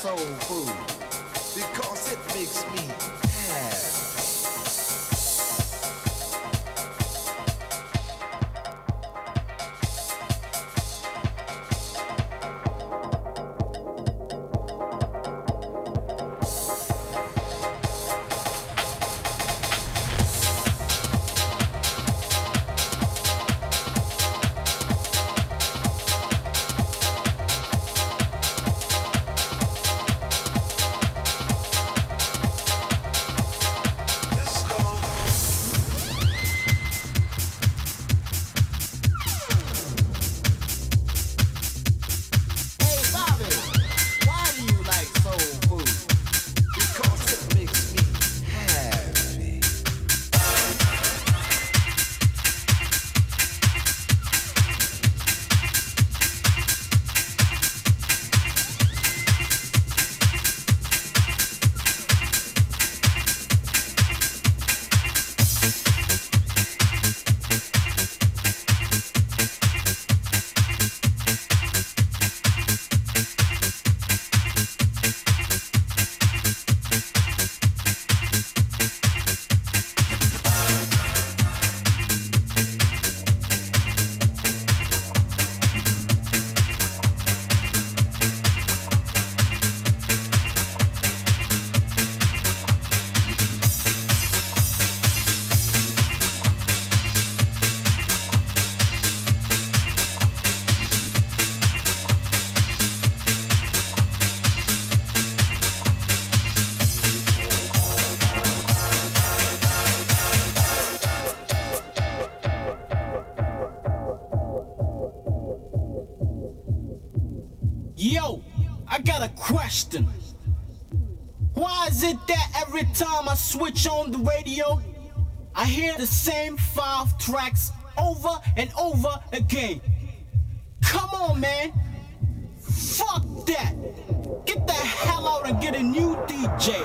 soul food? Question. Why is it that every time I switch on the radio, I hear the same five tracks over and over again? Come on, man. Fuck that. Get the hell out and get a new DJ.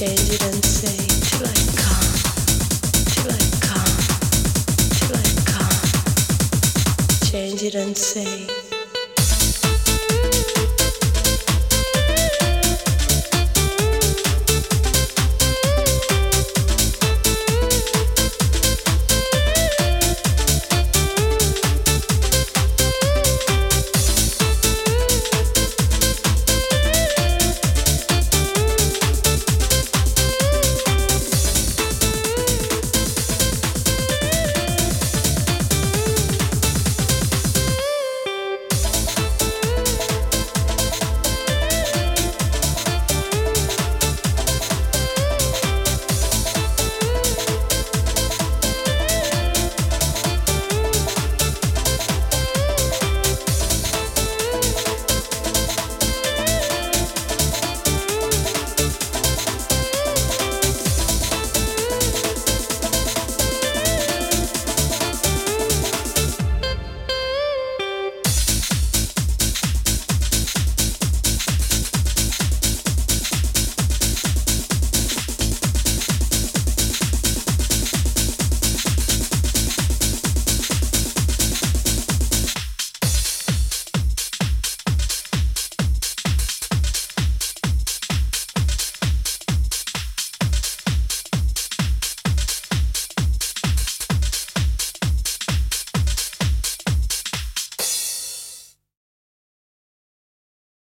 change it and say